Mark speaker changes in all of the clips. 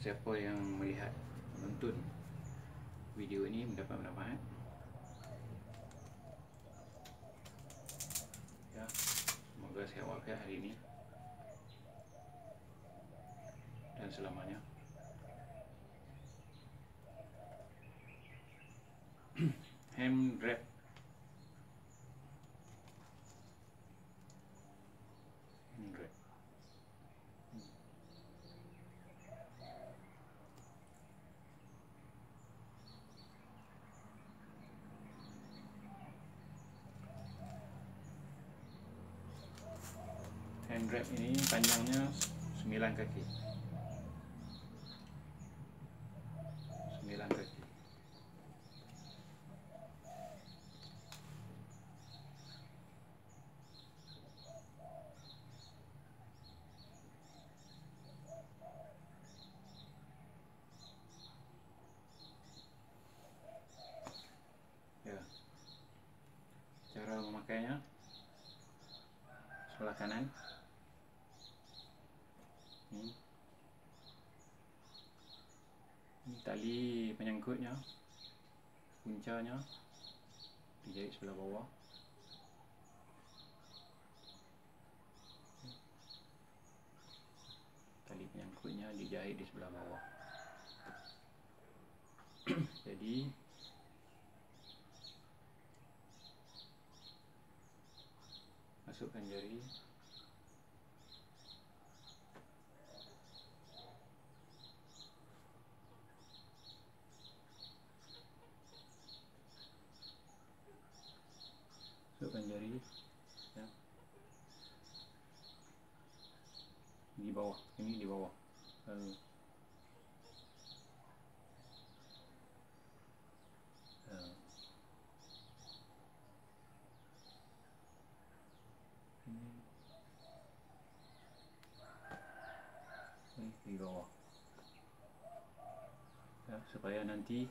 Speaker 1: siapa yang melihat menonton video ini mendapat manfaat ya semoga sihat walafiat hari ini. Dan selamanya. Hand wrap hand wrap wrap ini panjangnya 9 kaki. 9 kaki. Ya. Cara memakainya. Sebelah kanan ini ini tali penyangkutnya puncanya dijahit sebelah bawah. Tali penyangkutnya dijahit di sebelah bawah. Jadi masukkan jari masukkan jari ya. Di bawah. Ini di bawah. Lalu. Di bawah. Ya, supaya nanti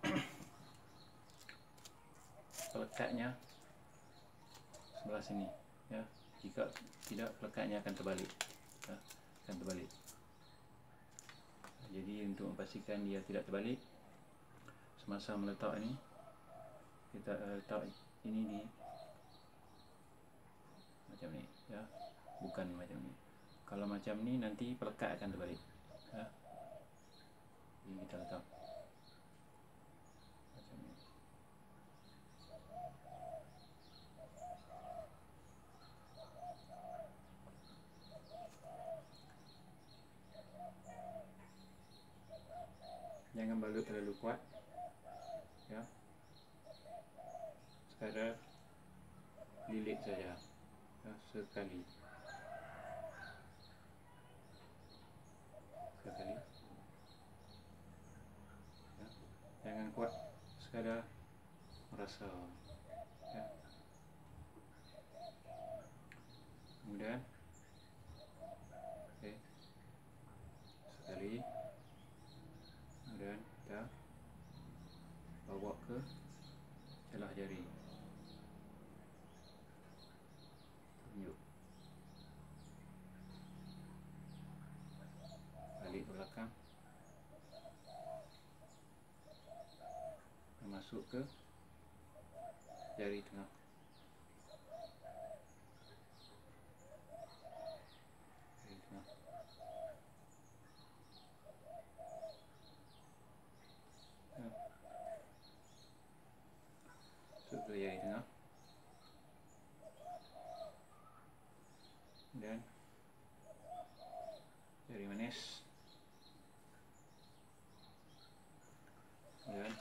Speaker 1: pelekatnya sebelah sini ya jika tidak pelekatnya akan terbalik. Ya, akan terbalik. Jadi untuk memastikan dia tidak terbalik semasa meletak ini kita uh, letak ini di macam ni ya. Bukan macam ni. Kalau macam ni nanti pelekat akan terbalik. Ya ini kita letak macam ni jangan balut terlalu kuat. Ya. Sekadar lilit saja. Ya, sekali. Sekali. Ya. jangan kuat. Sekadar merasa. Ya. kemudian okay. sekali kemudian kita bawa ke celah jari tunjuk balik ke belakang dan masuk ke? Jari tengah. Jari tengah. Tengah? Dan jari manis dan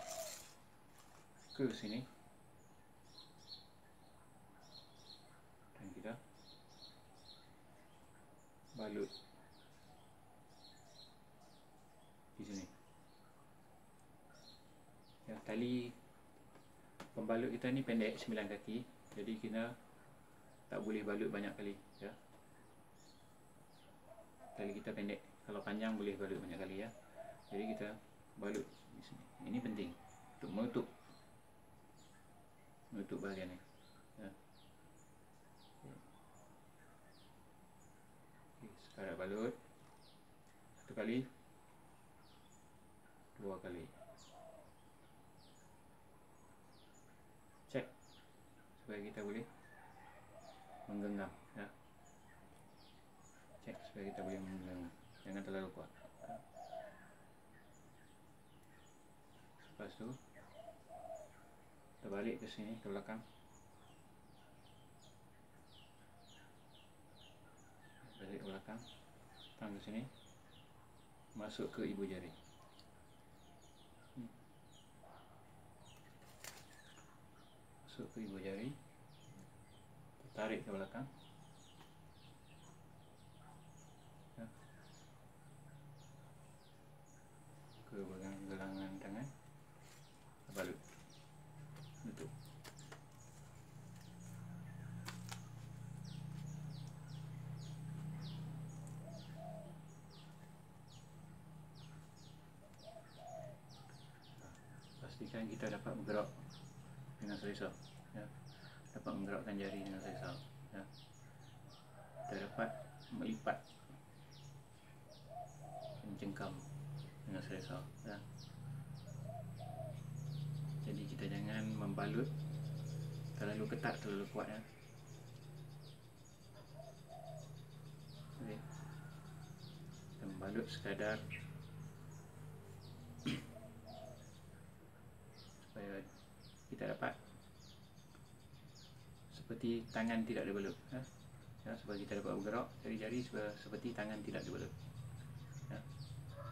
Speaker 1: ke sini dan kita balut. Di sini. Ya, tali pembalut kita ni pendek 9 kaki. Jadi kita tak boleh balut banyak kali ya. Tali kita pendek. Kalau panjang boleh balut banyak kali ya. Jadi kita balut di sini. Ini penting untuk menutup menutup bahagian ni. Ya. sekarang balut. Satu satu kali. Dua kali. Cek supaya kita boleh menggenggam. Ya. Cek supaya kita boleh menggenggam. Jangan terlalu kuat. Ya. lepas tu kita balik ke sini ke belakang? Balik ke belakang. Datang ke sini. Masuk ke ibu jari. Hmm. masuk ke ibu jari. Tarik ke belakang ya. ke belakang gelangan tangan balut tutup pastikan kita dapat bergerak dengan selesa ya. dapat menggerakkan jari dengan selesa ya. kita dapat melipat mencengkam dengan selesa ya. jadi kita jangan membalut terlalu ketat terlalu kuat ya. Okay. kita membalut sekadar supaya kita dapat seperti tangan tidak dibalut ya. ya supaya kita dapat bergerak jari-jari seperti tangan tidak dibalut ya.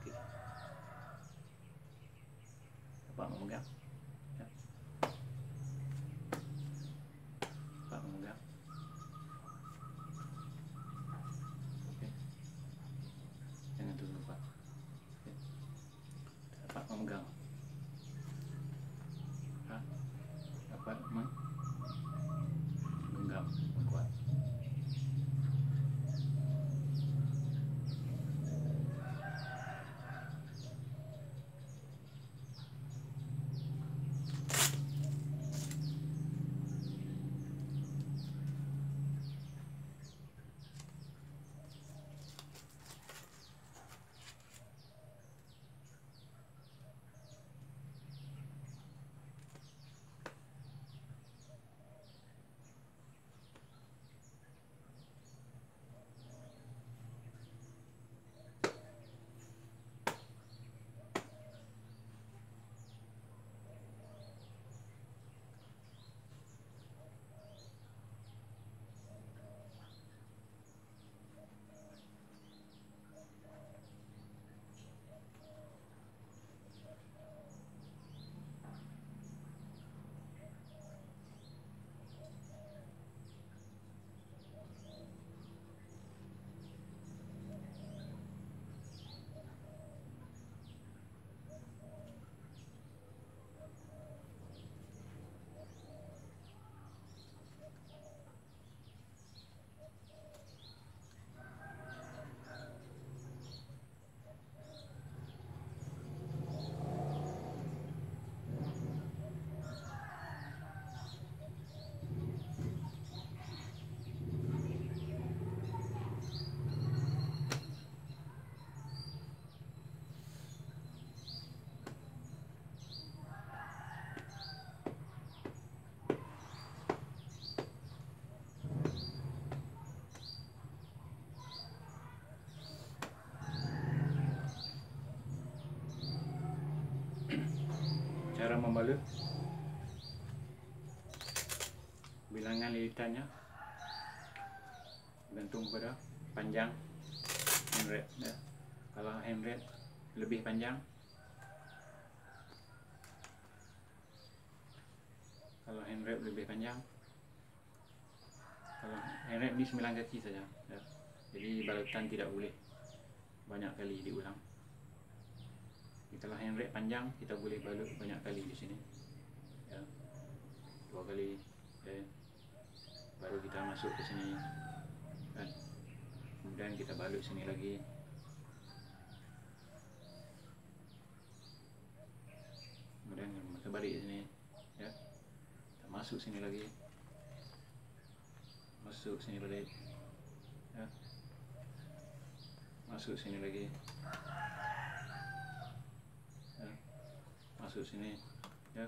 Speaker 1: okay. dapat memegang membalut bilangan lilitannya bergantung pada panjang. Handred ya. kalau handred lebih panjang. Kalau handred lebih panjang. Kalau handred ni 9 kaki saja ya. jadi balutan tidak boleh. Banyak kali diulang kalau hand rate panjang kita boleh balut banyak kali di sini. Ya. Dua kali okay. baru kita masuk ke sini kan. Kemudian kita balut sini lagi. Kemudian kita balik sini ya. Kita masuk sini lagi. Masuk sini balik ya. Masuk sini lagi. ya. Masuk sini ya.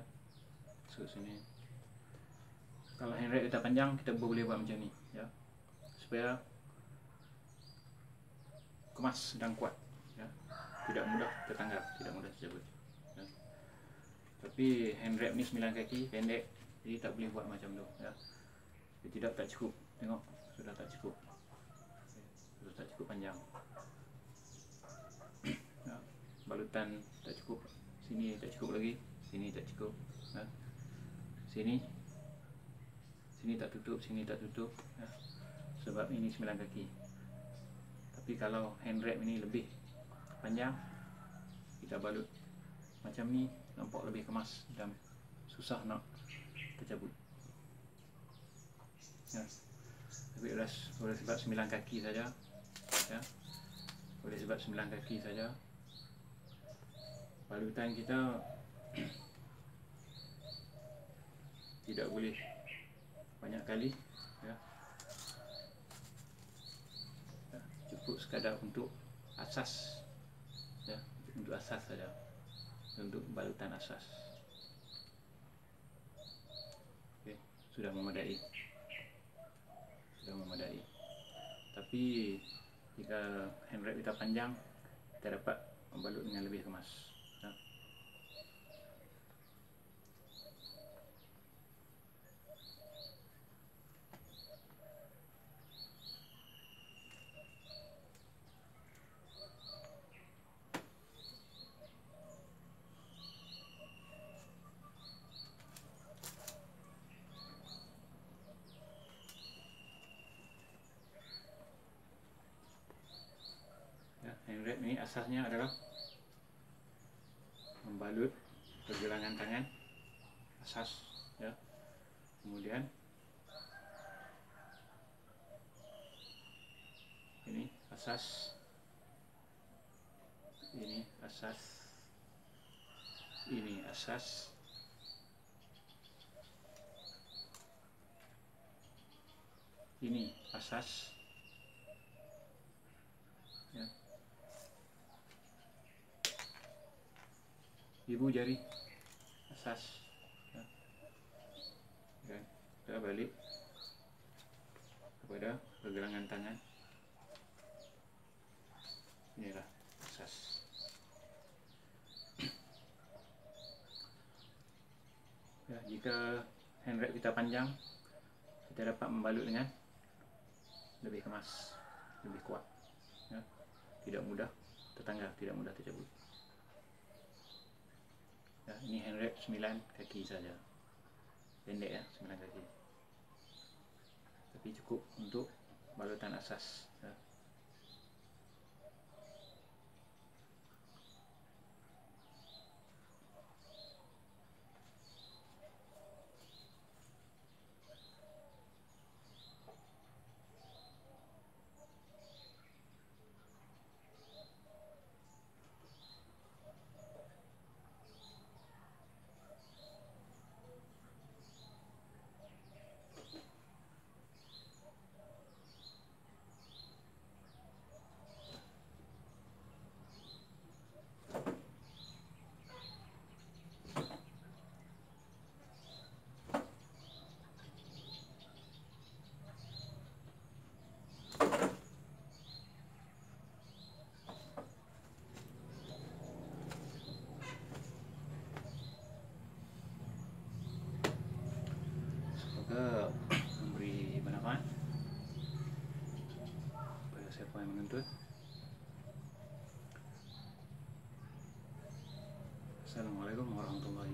Speaker 1: Masuk sini. Kalau handbrake kita panjang kita boleh buat macam ni ya. Supaya kemas dan kuat ya. Tidak mudah tertanggal tidak mudah tercabut ya. tapi handbrake ni 9 kaki pendek jadi tak boleh buat macam tu ya. Dia tidak tak cukup. Tengok sudah tak cukup. Sudah tak cukup panjang. Ya. balutan tak cukup sini tak cukup lagi sini tak cukup ya. sini sini tak tutup sini tak tutup ya. sebab ini 9 kaki tapi kalau hand wrap ini lebih panjang kita balut macam ni nampak lebih kemas dan susah nak tercabut ya. tapi oleh, oleh sebab 9 kaki saja ya. oleh sebab 9 kaki saja balutan kita tidak boleh banyak kali ya. ya. cukup sekadar untuk asas ya untuk asas saja untuk balutan asas okay. sudah memadai sudah memadai tapi jika hand wrap kita panjang kita dapat membalut dengan lebih kemas ni asasnya adalah membalut pergelangan tangan asas ya. Kemudian ini asas ini asas ini asas. Ini asas ibu jari asas. Ya. dan kita balik kepada pergelangan tangan. Inilah asas. Ya, jika hand wrap kita panjang kita dapat membalut dengan lebih kemas lebih kuat. Ya. tidak mudah tertanggal tidak mudah tercabut. ya, ini hand wrap 9 kaki saja pendek ya 9 kaki tapi cukup untuk balutan asas ya. バンドがあり